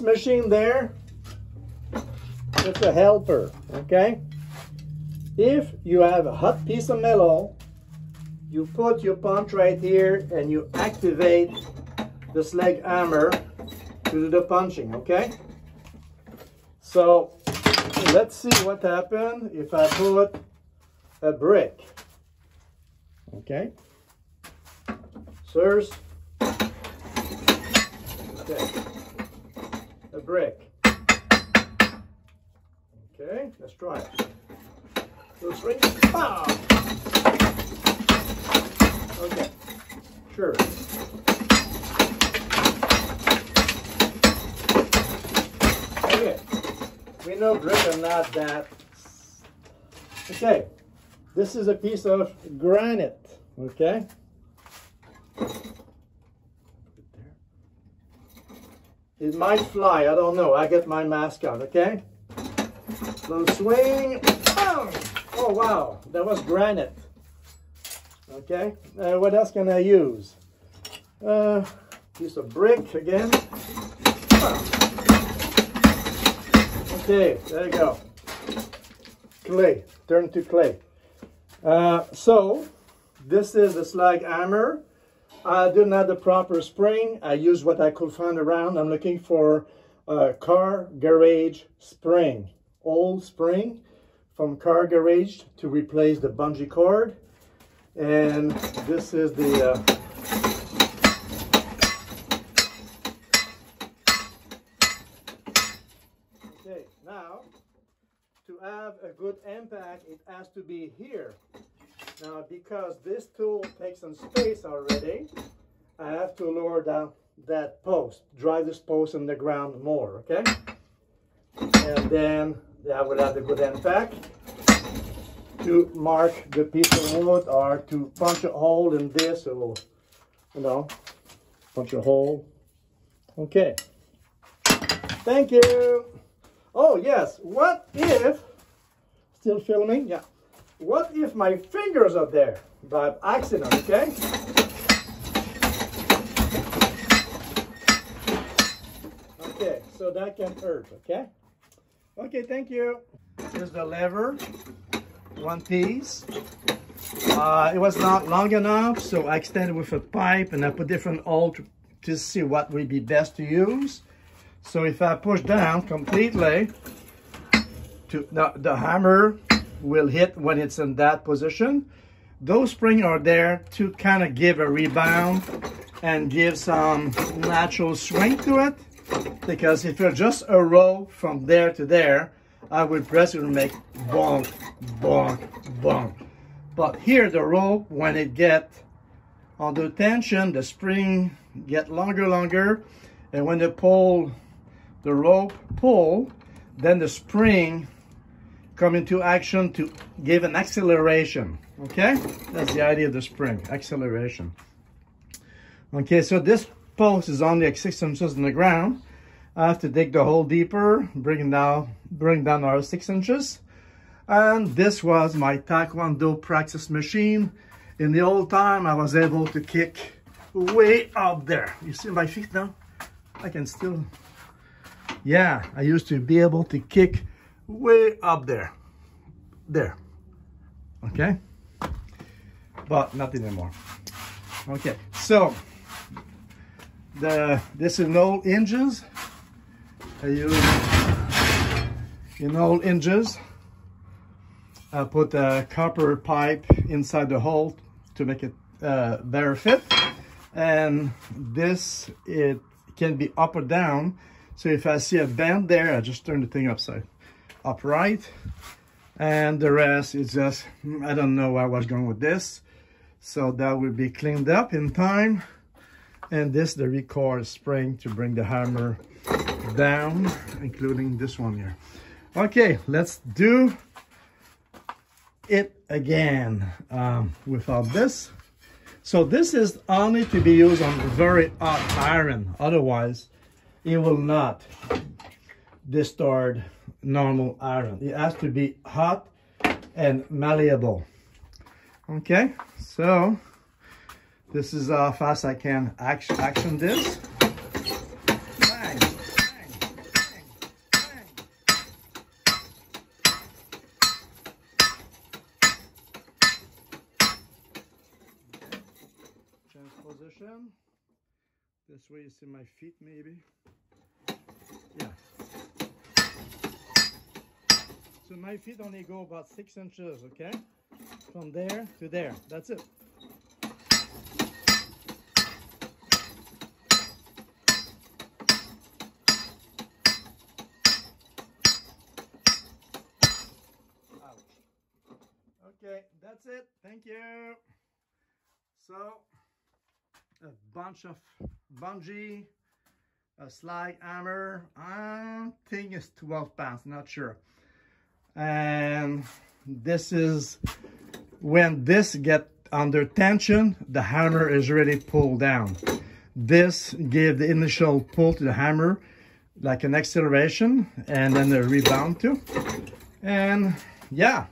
Machine there, it's a helper, okay? If you have a hot piece of metal, you put your punch right here and you activate the slag hammer to do the punching, okay? So let's see what happens if I put a brick, okay? Sirs, okay, a brick. Okay, let's try it. Little swing, pow! Ah! Okay, sure. Okay, we know grip are not that. Okay, this is a piece of granite, okay? It might fly, I don't know. I get my mask on, okay? Little swing. Oh, oh wow, that was granite. Okay, uh, what else can I use? Uh, piece of brick again. Okay, there you go. Clay, turn to clay. Uh, so, this is the slag hammer. I didn't have the proper spring. I used what I could find around. I'm looking for a car garage spring. Old spring from car garage to replace the bungee cord. And this is the uh, Okay, now to have a good impact, it has to be here. Now, because this tool takes some space already, I have to lower down that post, drive this post in the ground more, okay? And then I will have a good impact to mark the piece of wood or to punch a hole in this or, you know, punch a hole. Okay. Thank you. Oh, yes. What if, still filming? Yeah. What if my fingers are there by accident, okay? Okay, so that can hurt, okay? Okay, thank you. Here's the lever, one piece. Uh, it was not long enough, so I extended with a pipe and I put different holes to, see what would be best to use. So if I push down completely, to the hammer will hit when it's in that position. Those springs are there to kind of give a rebound and give some natural swing to it. Because if you're just a row from there to there, I would press it and make bonk, bonk, bonk. But here the rope, when it get under tension, the spring get longer, longer. And when the pull, the rope pull, then the spring come into action to give an acceleration, okay? That's the idea of the spring, acceleration. Okay, so this post is only like six inches in the ground. I have to dig the hole deeper, bring down, bring down our six inches. And this was my Taekwondo practice machine. In the old time, I was able to kick way up there. You see my feet now? I can still, yeah, I used to be able to kick way up there, there, okay? But nothing anymore. Okay, so the this is no hinges. I use in all hinges. I put a copper pipe inside the hole to make it uh, better fit. And this, it can be up or down. So if I see a bend there, I just turn the thing upside upright. And the rest is just I don't know where I was going with this. So that will be cleaned up in time. And this the record spring to bring the hammer down including this one here. Okay let's do it again um, without this. So this is only to be used on very hot iron. Otherwise it will not distort normal iron. It has to be hot and malleable. Okay, so this is how fast I can action, action this. Change position. This way you see my feet maybe. So my feet only go about six inches, okay? From there to there, that's it. Okay, that's it. Thank you. So, a bunch of bungee, a slide hammer. I think it's 12 pounds, not sure. And this is when this get under tension, the hammer is really pulled down. This gave the initial pull to the hammer, like an acceleration, and then a rebound too. And yeah,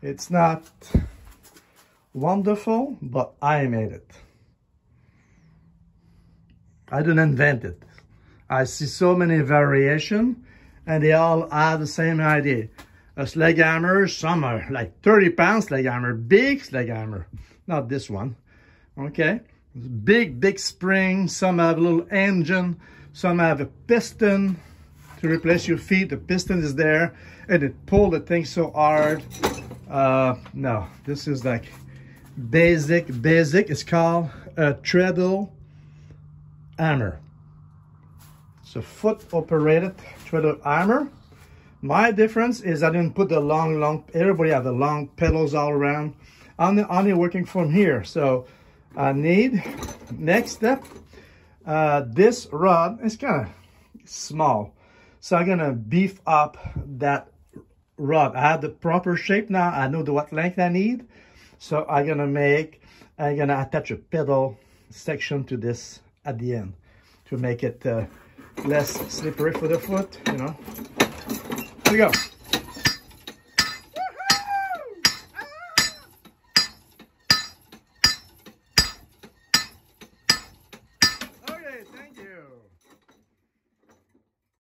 it's not wonderful, but I made it. I didn't invent it. I see so many variation and they all have the same idea. A sledgehammer, some are like 30 pounds sledgehammer, big sledgehammer, not this one, okay? Big, big spring, some have a little engine, some have a piston to replace your feet. The piston is there and it pulled the thing so hard. Uh, no, this is like basic, basic. It's called a treadle hammer. It's a foot operated treadle hammer. My difference is I didn't put the long, long, everybody have the long pedals all around. I'm only working from here. So I need, next step, uh, this rod is kind of small. So I'm gonna beef up that rod. I have the proper shape now. I know the what length I need. So I'm gonna make, I'm gonna attach a pedal section to this at the end to make it uh, less slippery for the foot, you know. Here we go.